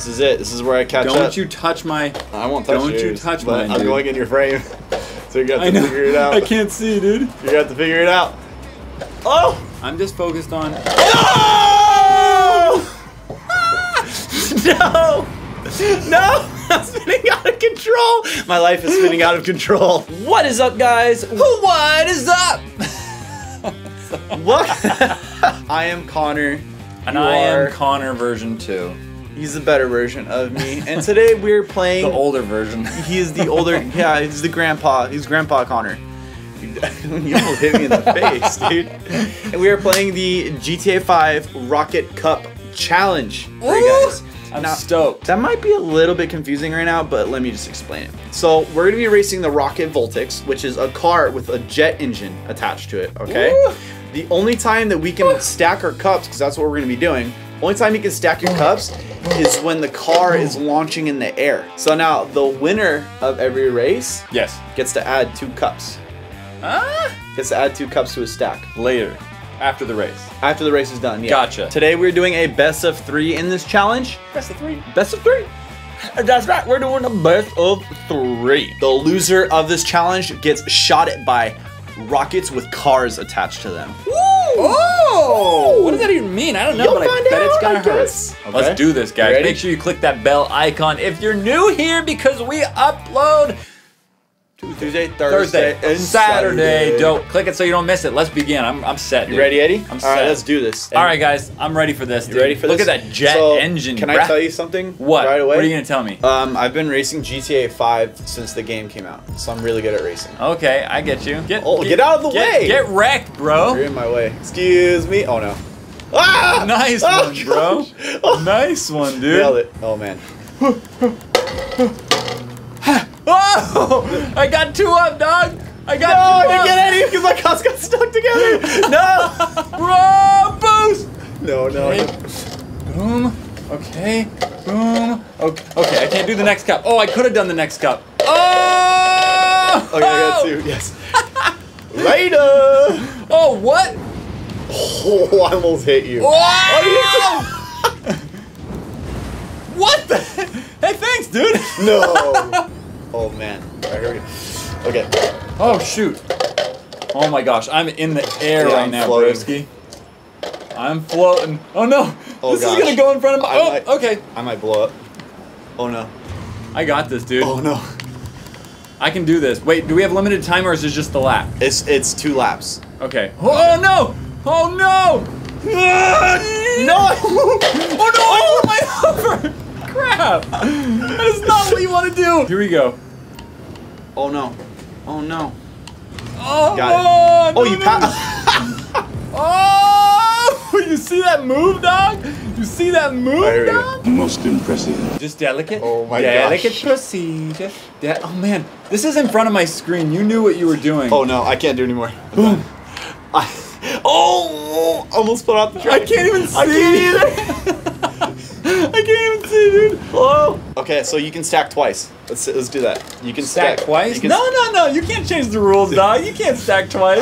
This is it. This is where I catch Don't up. you touch my. I won't touch don't you touch but mine, I'm dude. going in your frame, so you got to figure it out. I can't see, dude. You got to figure it out. Oh! I'm just focused on. No! no! No! I'm spinning out of control. My life is spinning out of control. What is up, guys? What is up? What? I am Connor. And You I are- am Connor version 2. He's the better version of me. And today we're playing. The older version. He is the older. Yeah, he's the grandpa. He's Grandpa Connor. You almost hit me in the face, dude. And we are playing the GTA 5 Rocket Cup Challenge for you guys. I'm Now- stoked. That might be a little bit confusing right now, but let me just explain it. So we're gonna be racing the Rocket Voltics, which is a car with a jet engine attached to it. Okay. Woo! The only time that we can stack our cups, because that's what we're gonna be doing. Only time you can stack your cups is when the car is launching in the air. So now the winner of every race Yes. gets to add two cups. Ah? Gets to add two cups to his stack Later. After the race. after the race is done. Yeah. Gotcha. Today we're doing a best of three in this challenge. Best of three. Best of three. That's right, we're doing a best of three. The loser of this challenge gets shot at by rockets with cars attached to them. Oh! What does that even mean? I don't know, You'll but I find bet it's gonna I hurt. Okay. Let's do this, guys. Make sure you click that bell icon if you're new here because we upload Tuesday, Thursday, Thursday, and Saturday. Dope. Click it so you don't miss it. Let's begin. I'm, I'm set. You ready, Eddie? I'm All set. right, let's do this. All right, guys. I'm ready for this. You ready for Look this? at that jet So, engine. Can bruh. I tell you something? what? Right away. What are you gonna tell me? Um, I've been racing GTA 5 since the game came out, so I'm really good at racing. Okay, I get you. Get Oh, get out of the get- way. Get wrecked, bro. You're in my way. Excuse me. Oh no. Ah! Nice Oh, one, bro. gosh. Oh, Nice one, dude. nailed it. Oh man. Oh! I got two up, dog. I got No, I two didn't up. get any because my cups got stuck together. No. Bro, boost. No, no. Okay. Boom. Okay. Boom. Okay. Okay. I can't do the next cup. Oh, I could have done the next cup. Oh! oh okay, I got two. Oh! Yes. Later. Oh, what? Oh, I almost hit you. Wow! Oh, what the? Hey, thanks, dude. No. Oh man. Right, here we go. Okay. Oh shoot. Oh my gosh, I'm in the air Yeah, right I'm now, broski. I'm floating. Oh no! Oh, this gosh. is gonna go in front of my. I Oh, might- okay. I might blow up. Oh no. I got this, dude. Oh no. I can do this. Wait, do we have limited time or is it just the lap? It's it's two laps. Okay. Oh, oh no! Oh no! No. Oh no! I put my over. Crap! That is not what you want to do. Here we go. Oh no. Oh no. Oh, Got it. no, Oh, you no, passed. Oh! You see that move, dog? You see that move, Right, here we go. dog? Most impressive. Just delicate. Oh my god. delicate gosh. procedure. De- oh man, this is in front of my screen. You knew what you were doing. Oh no, I can't do anymore. Boom. I, oh, almost put out the track. I can't even see. I can't either. I can't even see, dude. Oh. Okay, so you can stack twice. Let's let's do that. You can Stack stack, twice? Can No, no, no. You can't change the rules, dog. You can't stack twice.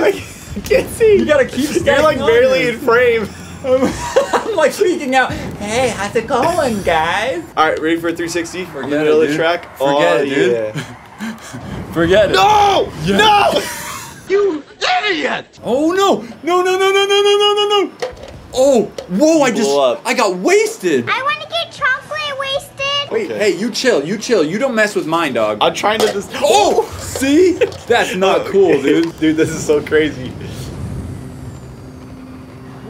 I can't see. You gotta keep stacking. You're like barely here. in frame. I'm like peeking out. Hey, how's it going, guys? All right, ready for a 360 on the Forget middle of the track? Forget oh, it, dude. Yeah. Forget it. No! No! Oh no. no! No! No! No! No! No! No! No! No! No! Oh! Whoa! I just, up. I got wasted. I want to get chocolate wasted. Wait, Okay. hey, you chill, you chill. You don't mess with mine, dog. I'm trying to just. Oh, oh! See? That's not cool, dude. dude, this is so crazy.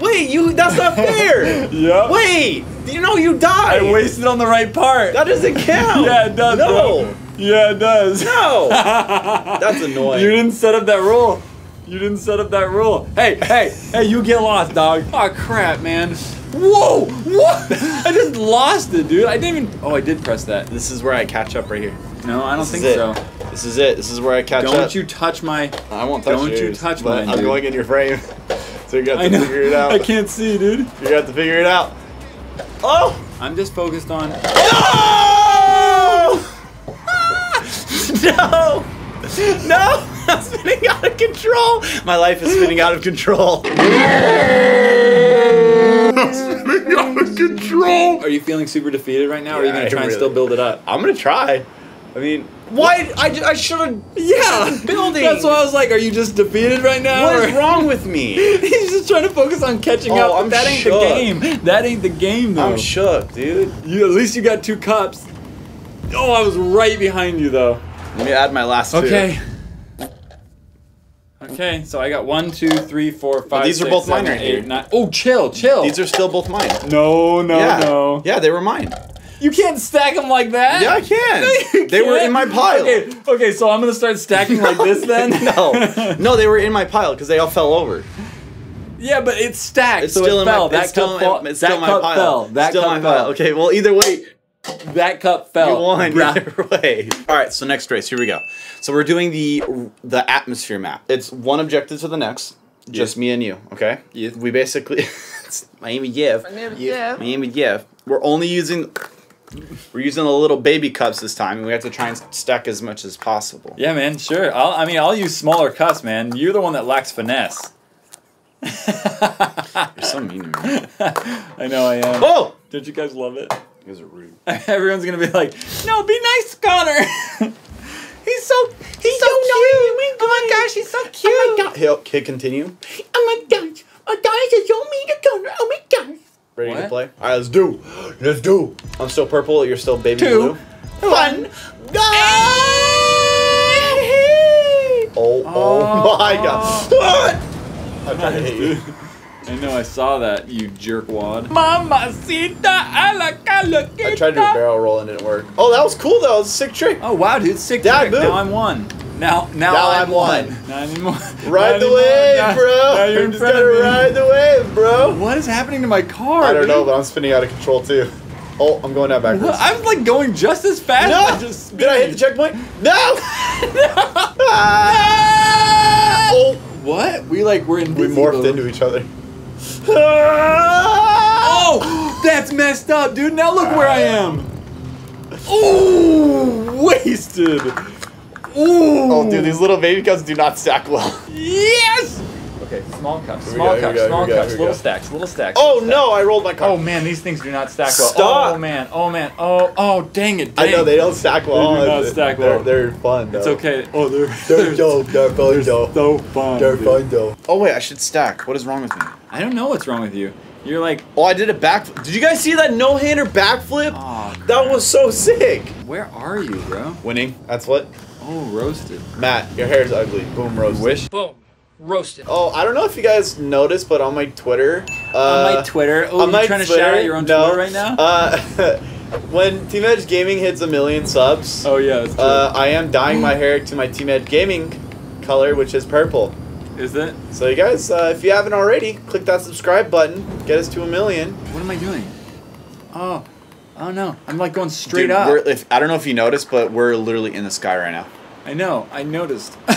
Wait, you. That's not fair. Yeah. Wait, you know you died. I wasted on the right part. That doesn't count. yeah, it does, no. bro. Yeah, it does. No. That's annoying. You didn't set up that rule. You didn't set up that rule. Hey, hey, hey, you get lost, dog. Oh crap, man. Whoa! What? I just lost it, dude. I didn't even. Oh, I did press that. This is where I catch up right here. No, I don't This think is it. so. This is it. This is where I catch up. Don't you touch my. I won't touch don't you yours, touch but mine, I'm dude. going in your frame, so you got I to know. figure it out. I can't see, dude. You got to figure it out. Oh I'm just focused on. no! no! No! I'm spinning out of control. My life is spinning out of control. spinning out of control. Are you feeling super defeated right now, or are you Yeah, gonna I try and still build it up? I'm gonna try. I mean, why? I, I should have. Yeah, building. That's why I was like, are you just defeated right now? What or- is wrong with me? He's just trying to focus on catching Oh, up. I'm that ain't shook. the game. That ain't the game, though. I'm shook, dude. you, at least you got two cups. Oh, I was right behind you though. Let me add my last two. Okay. Okay, so I got one, two, three, four, five. these are six, both mine seven, right here. eight, nine- Oh, chill, chill. These are still both mine. no, no, yeah. no. Yeah, they were mine. You can't stack them like that. Yeah, I can. They were in my pile. Okay, okay, so I'm gonna start stacking like this then. no, no, they were in my pile because they all fell over. Yeah, but it's stacked, It's so still it in fell. my. that still, cup fell. that still my cup pile. fell. That still cup my fell. Okay, well either way, That cup fell. you won Bruh. either way. All right, so next race. Here we go. So we're doing the the atmosphere map. It's one objective to the next. Just me and you. Okay. Yes. We basically. it's Miami Yev. Miami Yev. We're only using. We're using the little baby cups this time, and we have to try and stack as much as possible. Yeah, man, sure. I'll, I mean, I'll use smaller cups, man. You're the one that lacks finesse. You're so mean to me. I know I am. Oh! Don't you guys love it? You guys are rude. Everyone's gonna be like, "No, be nice, Connor. he's so he's so cute. Oh my gosh, he's so cute. Oh my god. Hey, okay, continue. Oh my gosh. Oh guys, it's so mean to Connor. Oh my gosh. Ready to play? All right, let's do. Let's do. I'm still purple. You're still baby Two. blue. One. Go! Oh, oh, my god. I'm trying to hit you. I know, I saw that, you jerkwad. Mamacita a la I tried to do a barrel roll and it didn't work. Oh, that was cool though. It was a sick trick. Oh wow, dude, sick Dad, trick. move. Now I'm one. Now, now, Now I'm, I'm one. one. Not anymore. Ride Not the anymore. wave, Now- bro. Now you're in just front gotta of me. ride the wave, bro. What is happening to my car? I don't know, but I'm spinning out of control too. Oh, I'm going down backwards. What? I'm like going just as fast. No! I just Did I hit the checkpoint? No! Ah! Oh! What? We like we're in. We morphed into each other. Oh, that's messed up, dude. Now look where I am. Ooh, wasted. Ooh. Oh, dude, these little baby cups do not stack well. Yes. Okay, small cups, small go, cups, go, small go, cups, here we little stacks, little stacks. Oh little no, I rolled my stacks. car. Oh man, these things do not stack well. Stop. Oh man, oh man, oh oh dang it. Dang. I know they don't stack well. They do not They're- stack they're, well. They're fun. Though. It's okay. Oh, they're They're dope. They're fun though. so fun. They're dude. fun though. Oh wait, I should stack. What is wrong with me? I don't know what's wrong with you. You're like, Oh, I did a back. Did you guys see that no-hander backflip? oh, crap. that was so sick. Where are you, bro? Winning. That's what. Oh, roasted. Matt, your hair is ugly. Boom, roast. Wish. Boom. Roasted. Oh, I don't know if you guys noticed, but on my Twitter. Uh, on my Twitter. Oh, on you my trying to Twitter, shout out your own no, Twitter right now? Uh, when Team Edge Gaming hits a million subs, oh yeah, it's true. uh, I am dyeing my hair to my Team Edge Gaming color, which is purple. Is it? So you guys, uh, if you haven't already, click that subscribe button. Get us to a million. What am I doing? Oh, oh no! I'm like going straight Dude, up. We're, if, I don't know if you noticed, but we're literally in the sky right now. I know. I noticed.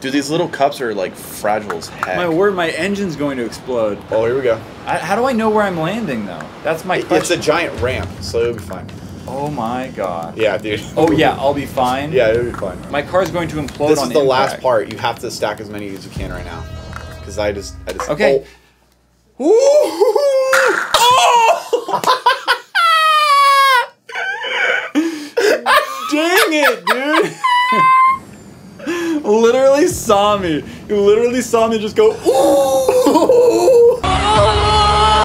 Dude, these little cups are like fragile as heck. my word, my engine's going to explode. Oh, here we go. I, how do I know where I'm landing though? That's my It's a giant ramp, so it'll be fine. oh my god. Yeah, dude. Oh yeah, I'll be fine. Yeah, it'll be fine. My car's going to implode This on is the last part. You have to stack as many as you can right now. Because I just, I just. Okay. Oh. Dang it, dude! Saw me. You literally saw me just go. Ooh!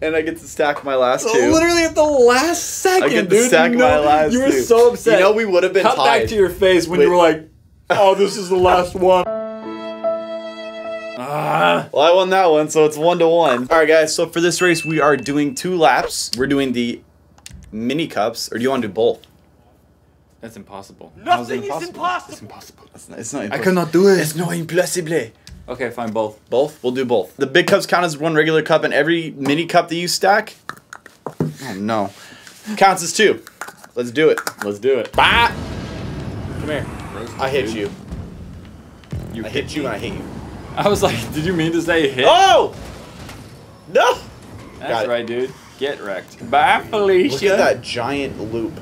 And I get to stack my last two. Literally at the last second, I get to dude. stack You my last You were two. so upset. You know we would have been Cut tied. back to your face when Wait. you were like, "Oh, this is the last one." Ah. Well, I won that one, so it's one to one. All right, guys. So for this race, we are doing two laps. We're doing the mini cups, or do you want to do both? That's impossible. Nothing is impossible. It's impossible. It's not, it's not I cannot do it. It's not impossible. Okay, fine, both. Both? We'll do both. The big cups count as one regular cup, and every mini cup that you stack, oh no, counts as two. Let's do it. Let's do it. Bah! Come here. I hit dude. you. You I hit you and I hit you. I was like, did you mean to say hit? Oh! No! That's got it. right, dude. Get wrecked. Bye, Felicia. Look at that giant loop.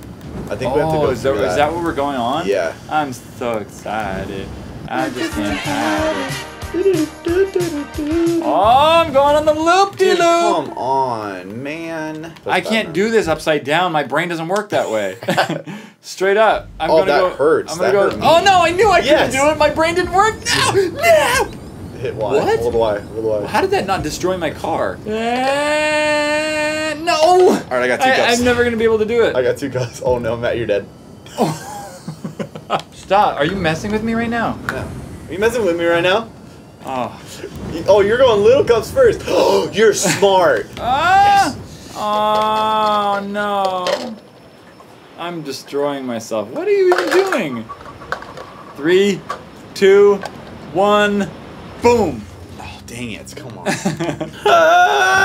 I think we have to Oh, go is that, through is that what we're going on? Yeah. I'm so excited. I just can't hide it. Oh, I'm going on the loop de Dude, loop. come on, man. I can't do this upside down. My brain doesn't work that way. Straight up. I'm Oh, gonna that go. hurts. I'm gonna That go. hurt me. Oh no! I knew I Yes. couldn't do it. My brain didn't work. No! No! Hit Y. What? Hold Y. Hold Y. How did that not destroy my car? Eh, no. All right, I got two I, cups. I'm never gonna be able to do it. I got two cups. Oh no, Matt, you're dead. Stop. Are you messing with me right now? No. Are you messing with me right now? Oh. You- Oh, you're going little cups first. Oh, you're smart. Ah! Oh no. I'm destroying myself. What are you even doing? Three, two, one, boom. Oh, dang it. Come on.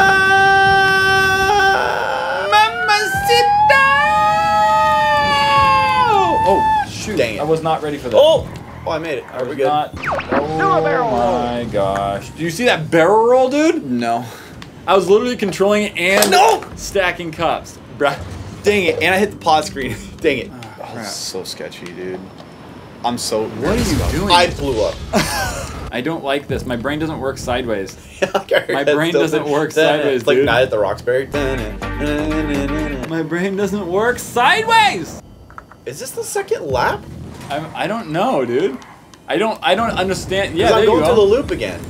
Oh shoot! Dang it. I was not ready for that. oh! Oh, I made it. Are we was good? not. Oh my gosh! Do you see that barrel roll, dude? No. I was literally controlling it and No! stacking cups, bruh. Dang it. And I hit the pause screen. dang it. Oh, crap. so sketchy, dude. I'm so. What are you doing? I blew up. I don't like this. My brain doesn't work sideways. My brain doesn't work sideways, It's like dude. Night at the Roxbury. My brain doesn't work sideways. Is this the second lap? I'm, I don't know, dude. I don't. I don't understand. Yeah, there I'm going go. to the loop again.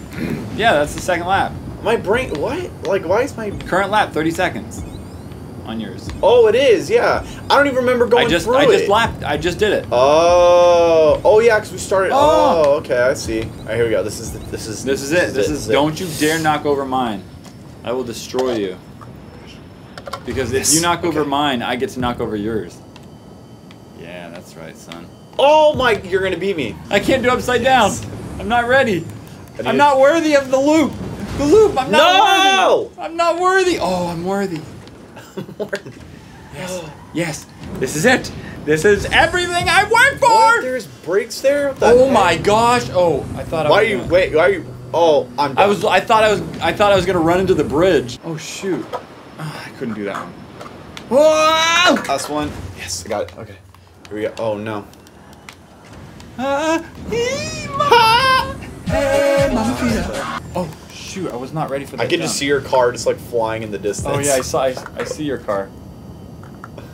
yeah, that's the second lap. My brain. What? Like, why is my. Current lap, 30 seconds. On yours. Oh, it is. Yeah. I don't even remember going I just. through I just it. lapped. I just did it. Oh. Oh yeah, because we started. Oh. Oh. Okay, I see. All right, here we go. This is. The, this is. This is it. This is. Don't you dare knock over mine. I will destroy you. Because if Yes, you knock over mine, I get to knock over yours. Yeah, that's right, son. Oh my! You're gonna beat me. I can't do upside Yes. down. I'm not ready. I'm not worthy of the loop. The loop. I'm not No! worthy. I'm not worthy. Oh, I'm worthy. Yes. Yes. This is it. This is everything I worked for. What? There's brakes there. The Oh heck? my gosh. Oh, I thought I Why was are you? gonna- Wait. Why are you? Oh, I'm. I was. I thought I was. I thought I was gonna run into the bridge. Oh shoot! Ah, I couldn't do that one. Whoa! Last one. Yes, I got it. Okay. Here we go. Oh no. Ah, ee, ma- Hey, Mama Fia. Oh shoot! I was not ready for that. I can just see your car just like flying in the distance. Oh yeah, I saw. I, I see your car.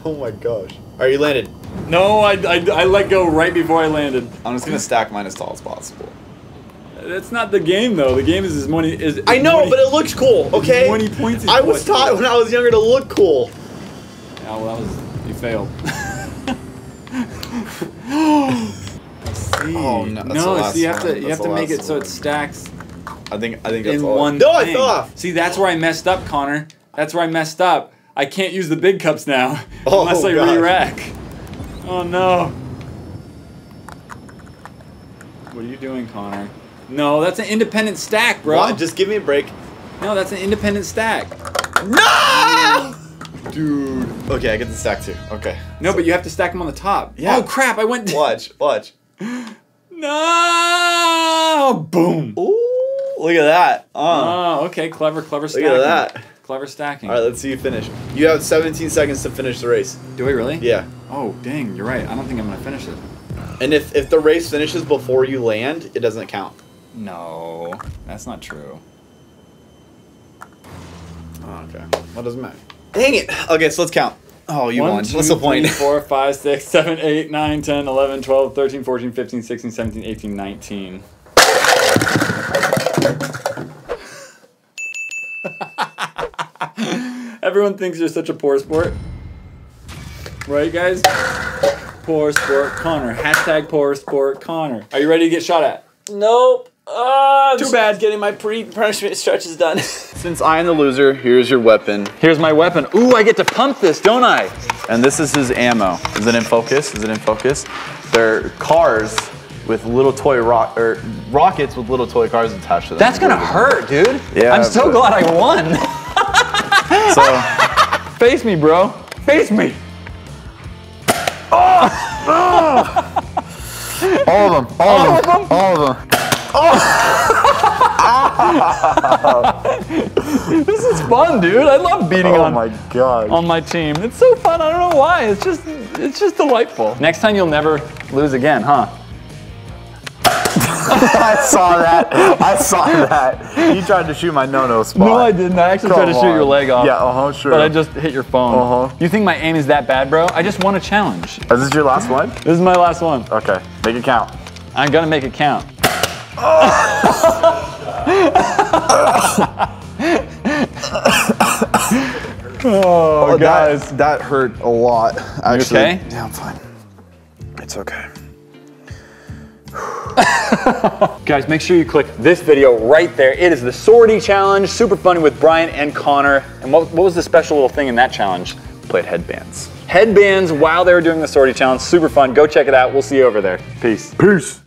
Oh my gosh. Are you landed? No, I, I, I let go right before I landed. I'm just gonna stack mine as tall as possible. That's not the game though. The game is as many. Is I know, many- but it looks cool. Okay. 20 points I was what- taught when I was younger to look cool. Yeah, well, that was you failed. see. Oh, no, that's the no, last see, you have one. to you That's have to make it so it stacks I think. I think that's in all. one. No, I thing. fell off. See, that's where I messed up, Connor. That's where I messed up. I can't use the big cups now Oh, unless I God. re-rack. Oh no. What are you doing, Connor? No, that's an independent stack, bro. What? Just give me a break. No, that's an independent stack. No! Dude. Okay, I get the stack too. Okay. No, but you have to stack them on the top. Yeah. Oh crap! I went. Watch. Watch. No! Boom. Ooh, look at that. Uh. Oh, okay. Clever, clever Look stacking. Look at that. Clever stacking. All right, let's see you finish. You have 17 seconds to finish the race. Do we really? Yeah. Oh, dang! You're right. I don't think I'm gonna finish it. And if if the race finishes before you land, it doesn't count. No, that's not true. Oh, okay. Well, doesn't matter. Dang it. Okay, so let's count. Oh, you One, won. two, What's the point? three, four, five, six, seven, eight, nine, 10, 11, 12, 13, 14, 15, 16, 17, 18, 19. Everyone thinks you're such a poor sport. Right, guys? Poor sport Connor. Hashtag poor sport Connor. Are you ready to get shot at? Nope. Uh, Too bad. Getting my pre-punishment stretches done. Since I am the loser, here's your weapon. Here's my weapon. Ooh, I get to pump this, don't I? And this is his ammo. Is it in focus? Is it in focus? They're cars with little toy rock or rockets with little toy cars attached to them. That's gonna hurt, dude. Yeah, I'm so but- glad I won. So Face me, bro. Face me. Oh. Oh. all of them, all, of them, all of them. Oh. This is fun, dude. I love beating Oh on my god. on my team. It's so fun. I don't know why. It's just it's just delightful. Next time you'll never lose again, huh? I saw that. I saw that. You tried to shoot my no-no spot. No, I didn't. I actually tried to Come shoot your leg off. Yeah, uh-huh, sure. But I just hit your phone. Uh-huh. You think my aim is that bad, bro? I just won a challenge. Is this your last one? This is my last one. Okay, make it count. I'm gonna make it count. oh, guys. That, that hurt a lot. Actually. okay? Yeah, I'm fine. It's okay. Guys, make sure you click this video right there. It is the Swordy Challenge, super funny with Brian and Connor. And what, what was the special little thing in that challenge? Played HedBanz. HedBanz while they were doing the Swordy Challenge, super fun. Go check it out. We'll see you over there. Peace. Peace.